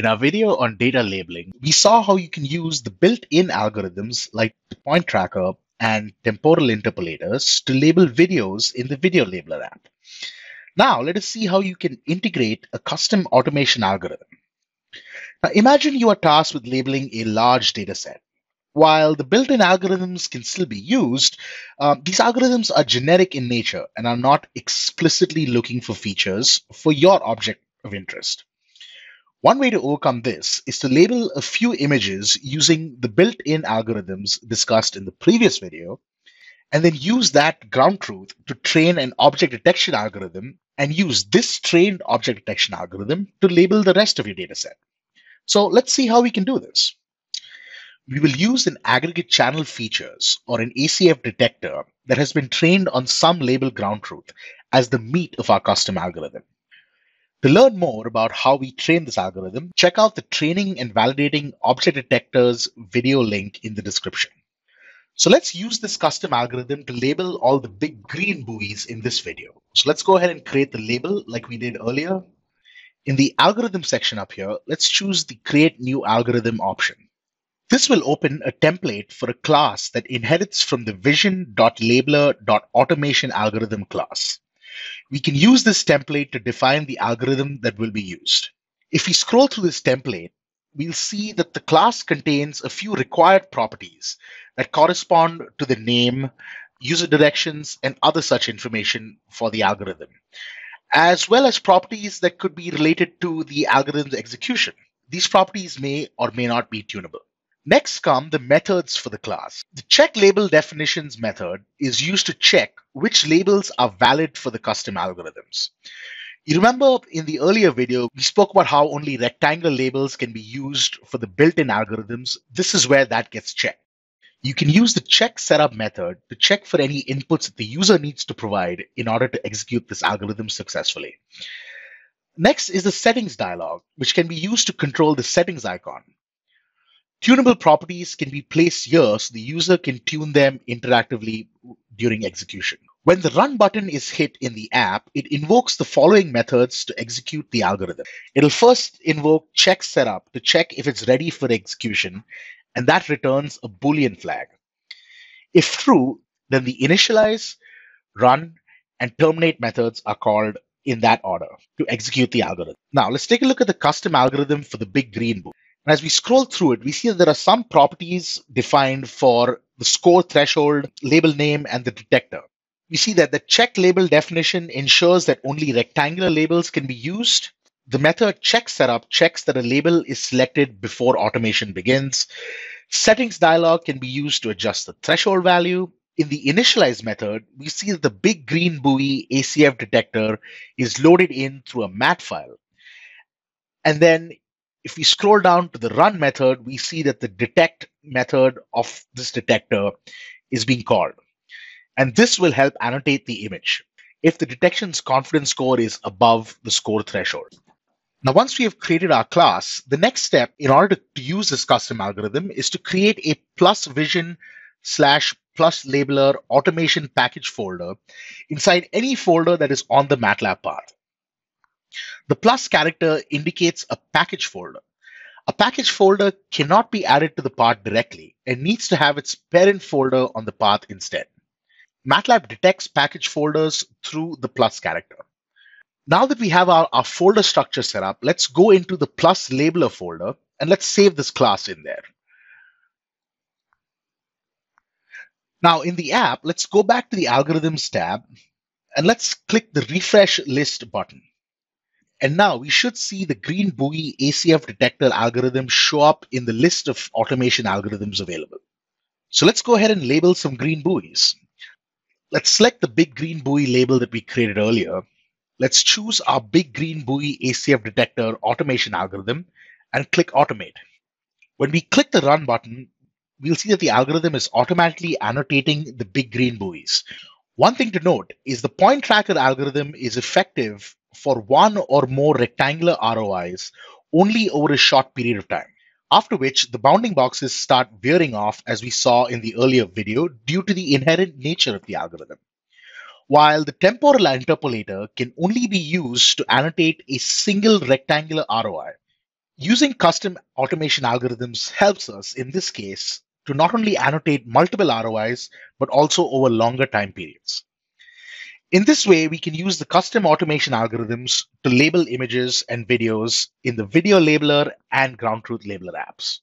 In our video on data labeling, we saw how you can use the built-in algorithms like the point tracker and temporal interpolators to label videos in the video labeler app. Now let us see how you can integrate a custom automation algorithm. Now imagine you are tasked with labeling a large data set. While the built-in algorithms can still be used, uh, these algorithms are generic in nature and are not explicitly looking for features for your object of interest. One way to overcome this is to label a few images using the built-in algorithms discussed in the previous video, and then use that ground truth to train an object detection algorithm and use this trained object detection algorithm to label the rest of your dataset. So let's see how we can do this. We will use an aggregate channel features or an ACF detector that has been trained on some label ground truth as the meat of our custom algorithm. To learn more about how we train this algorithm, check out the training and validating object detectors video link in the description. So let's use this custom algorithm to label all the big green buoys in this video. So let's go ahead and create the label like we did earlier. In the algorithm section up here, let's choose the create new algorithm option. This will open a template for a class that inherits from the vision.labeler.automation algorithm class. We can use this template to define the algorithm that will be used. If we scroll through this template, we'll see that the class contains a few required properties that correspond to the name, user directions, and other such information for the algorithm, as well as properties that could be related to the algorithm's execution. These properties may or may not be tunable. Next come the methods for the class. The check label definitions method is used to check which labels are valid for the custom algorithms. You remember in the earlier video, we spoke about how only rectangle labels can be used for the built-in algorithms. This is where that gets checked. You can use the check setup method to check for any inputs that the user needs to provide in order to execute this algorithm successfully. Next is the settings dialog, which can be used to control the settings icon. Tunable properties can be placed here so the user can tune them interactively during execution. When the run button is hit in the app, it invokes the following methods to execute the algorithm. It'll first invoke check setup to check if it's ready for execution, and that returns a Boolean flag. If true, then the initialize, run, and terminate methods are called in that order to execute the algorithm. Now let's take a look at the custom algorithm for the big green buoy. As we scroll through it, we see that there are some properties defined for the score threshold, label name, and the detector. We see that the check label definition ensures that only rectangular labels can be used. The method check setup checks that a label is selected before automation begins. Settings dialog can be used to adjust the threshold value. In the initialize method, we see that the big green buoy ACF detector is loaded in through a mat file. And then if we scroll down to the run method, we see that the detect method of this detector is being called. And this will help annotate the image if the detection's confidence score is above the score threshold. Now, once we have created our class, the next step in order to use this custom algorithm is to create a plus vision slash plus labeler automation package folder inside any folder that is on the MATLAB path. The plus character indicates a package folder. A package folder cannot be added to the path directly and needs to have its parent folder on the path instead. MATLAB detects package folders through the plus character. Now that we have our, our folder structure set up, let's go into the plus labeler folder and let's save this class in there. Now in the app, let's go back to the algorithms tab and let's click the refresh list button. And now we should see the green buoy ACF detector algorithm show up in the list of automation algorithms available. So let's go ahead and label some green buoys. Let's select the big green buoy label that we created earlier. Let's choose our big green buoy ACF detector automation algorithm and click automate. When we click the run button, we'll see that the algorithm is automatically annotating the big green buoys. One thing to note is the point tracker algorithm is effective for one or more rectangular ROIs only over a short period of time, after which the bounding boxes start veering off as we saw in the earlier video due to the inherent nature of the algorithm. While the temporal interpolator can only be used to annotate a single rectangular ROI, Using custom automation algorithms helps us, in this case, to not only annotate multiple ROIs, but also over longer time periods. In this way, we can use the custom automation algorithms to label images and videos in the Video Labeler and Ground Truth Labeler apps.